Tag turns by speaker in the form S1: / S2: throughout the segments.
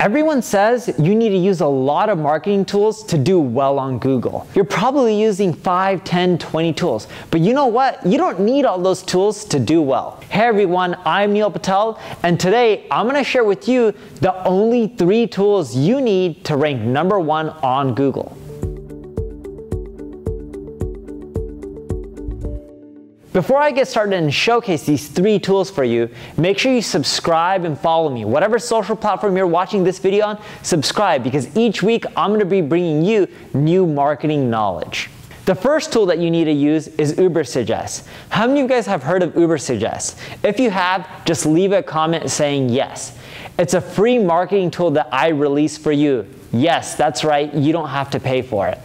S1: Everyone says you need to use a lot of marketing tools to do well on Google. You're probably using 5, 10, 20 tools, but you know what? You don't need all those tools to do well. Hey everyone, I'm Neil Patel, and today I'm gonna share with you the only three tools you need to rank number one on Google. Before I get started and showcase these three tools for you, make sure you subscribe and follow me. Whatever social platform you're watching this video on, subscribe because each week I'm going to be bringing you new marketing knowledge. The first tool that you need to use is Ubersuggest. How many of you guys have heard of Ubersuggest? If you have, just leave a comment saying yes. It's a free marketing tool that I release for you. Yes, that's right, you don't have to pay for it.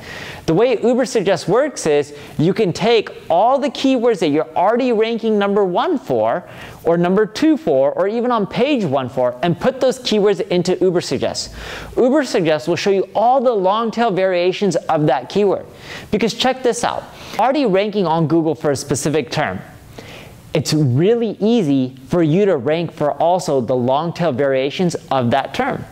S1: The way Ubersuggest works is you can take all the keywords that you're already ranking number one for, or number two for, or even on page one for, and put those keywords into Ubersuggest. Ubersuggest will show you all the long tail variations of that keyword. Because check this out, already ranking on Google for a specific term, it's really easy for you to rank for also the long tail variations of that term.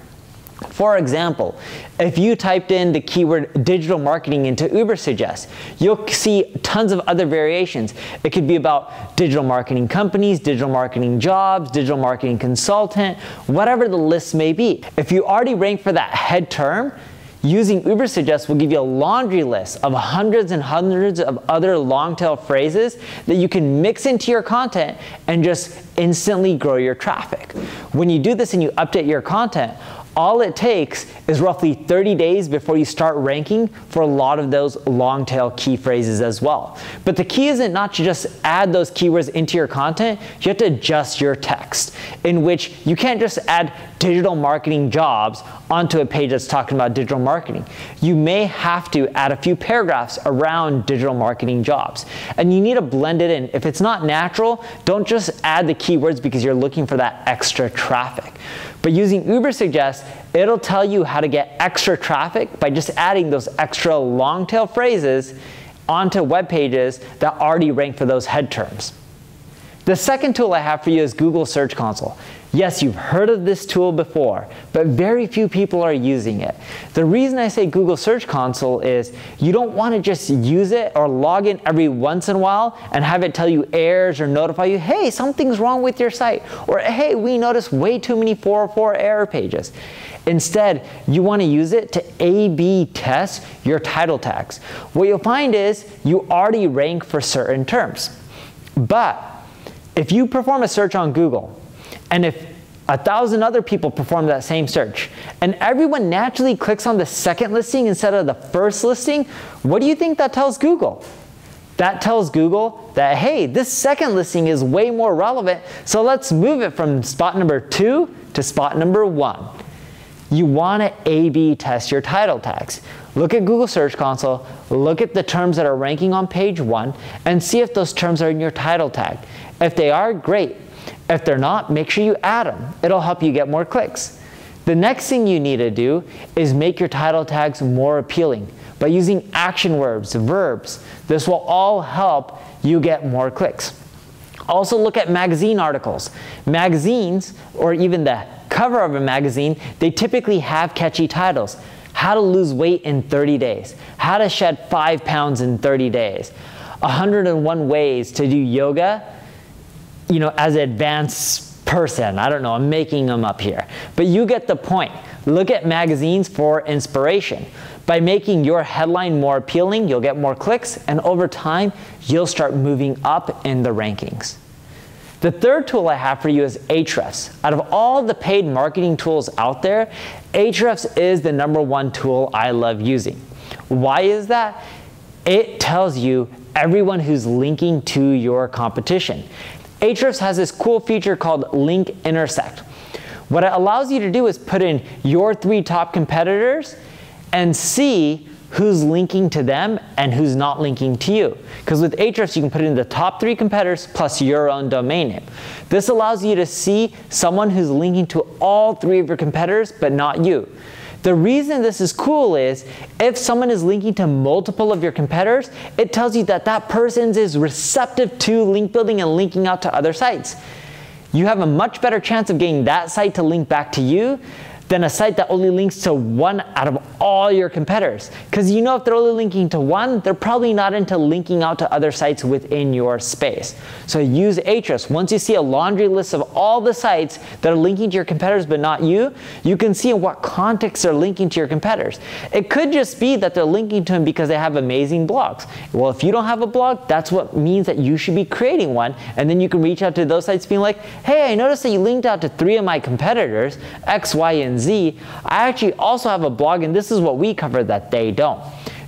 S1: For example, if you typed in the keyword digital marketing into Ubersuggest, you'll see tons of other variations. It could be about digital marketing companies, digital marketing jobs, digital marketing consultant, whatever the list may be. If you already rank for that head term, Using Ubersuggest will give you a laundry list of hundreds and hundreds of other long tail phrases that you can mix into your content and just instantly grow your traffic. When you do this and you update your content, all it takes is roughly 30 days before you start ranking for a lot of those long tail key phrases as well. But the key isn't not to just add those keywords into your content, you have to adjust your text, in which you can't just add digital marketing jobs onto a page that's talking about digital marketing. You may have to add a few paragraphs around digital marketing jobs. And you need to blend it in. If it's not natural, don't just add the keywords because you're looking for that extra traffic. But using Ubersuggest, it'll tell you how to get extra traffic by just adding those extra long tail phrases onto web pages that already rank for those head terms. The second tool I have for you is Google Search Console. Yes, you've heard of this tool before, but very few people are using it. The reason I say Google Search Console is you don't want to just use it or log in every once in a while and have it tell you errors or notify you, hey, something's wrong with your site, or hey, we noticed way too many 404 error pages. Instead, you want to use it to A-B test your title tags. What you'll find is you already rank for certain terms. But if you perform a search on Google and if a thousand other people perform that same search, and everyone naturally clicks on the second listing instead of the first listing, what do you think that tells Google? That tells Google that, hey, this second listing is way more relevant, so let's move it from spot number two to spot number one. You want to A-B test your title tags. Look at Google Search Console, look at the terms that are ranking on page one, and see if those terms are in your title tag. If they are, great. If they're not, make sure you add them. It'll help you get more clicks. The next thing you need to do is make your title tags more appealing by using action verbs, verbs. This will all help you get more clicks. Also look at magazine articles. Magazines, or even the cover of a magazine, they typically have catchy titles. How to lose weight in 30 days. How to shed five pounds in 30 days. 101 ways to do yoga you know, as an advanced person. I don't know, I'm making them up here. But you get the point. Look at magazines for inspiration. By making your headline more appealing, you'll get more clicks, and over time, you'll start moving up in the rankings. The third tool I have for you is Ahrefs. Out of all the paid marketing tools out there, Ahrefs is the number one tool I love using. Why is that? It tells you everyone who's linking to your competition. Ahrefs has this cool feature called Link Intersect. What it allows you to do is put in your three top competitors and see who's linking to them and who's not linking to you. Because with Ahrefs, you can put in the top three competitors plus your own domain name. This allows you to see someone who's linking to all three of your competitors, but not you. The reason this is cool is if someone is linking to multiple of your competitors, it tells you that that person is receptive to link building and linking out to other sites. You have a much better chance of getting that site to link back to you than a site that only links to one out of all your competitors. Because you know if they're only linking to one, they're probably not into linking out to other sites within your space. So use Ahrefs. Once you see a laundry list of all the sites that are linking to your competitors but not you, you can see in what context they're linking to your competitors. It could just be that they're linking to them because they have amazing blogs. Well, if you don't have a blog, that's what means that you should be creating one. And then you can reach out to those sites being like, hey, I noticed that you linked out to three of my competitors, X, Y, and Z. I actually also have a blog, and this is what we cover that they don't.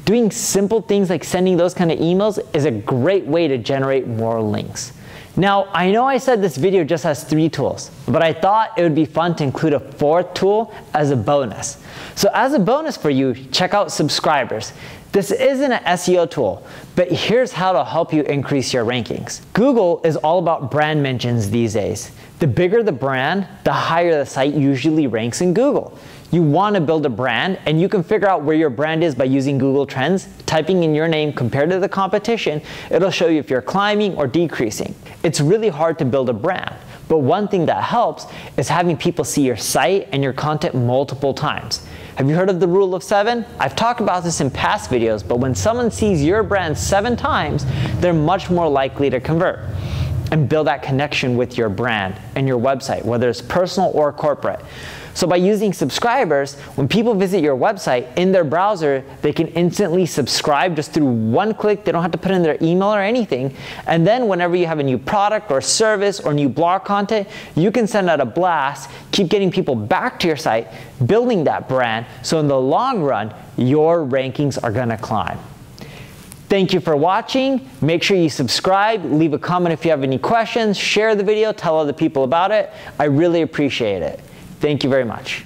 S1: Doing simple things like sending those kind of emails is a great way to generate more links. Now, I know I said this video just has three tools, but I thought it would be fun to include a fourth tool as a bonus. So as a bonus for you, check out subscribers. This isn't an SEO tool, but here's how to help you increase your rankings. Google is all about brand mentions these days. The bigger the brand, the higher the site usually ranks in Google. You want to build a brand, and you can figure out where your brand is by using Google Trends. Typing in your name compared to the competition, it'll show you if you're climbing or decreasing. It's really hard to build a brand, but one thing that helps is having people see your site and your content multiple times. Have you heard of the rule of seven? I've talked about this in past videos, but when someone sees your brand seven times, they're much more likely to convert and build that connection with your brand and your website, whether it's personal or corporate. So by using subscribers, when people visit your website in their browser, they can instantly subscribe just through one click. They don't have to put in their email or anything. And then whenever you have a new product or service or new blog content, you can send out a blast, keep getting people back to your site, building that brand. So in the long run, your rankings are gonna climb. Thank you for watching. Make sure you subscribe, leave a comment if you have any questions, share the video, tell other people about it. I really appreciate it. Thank you very much.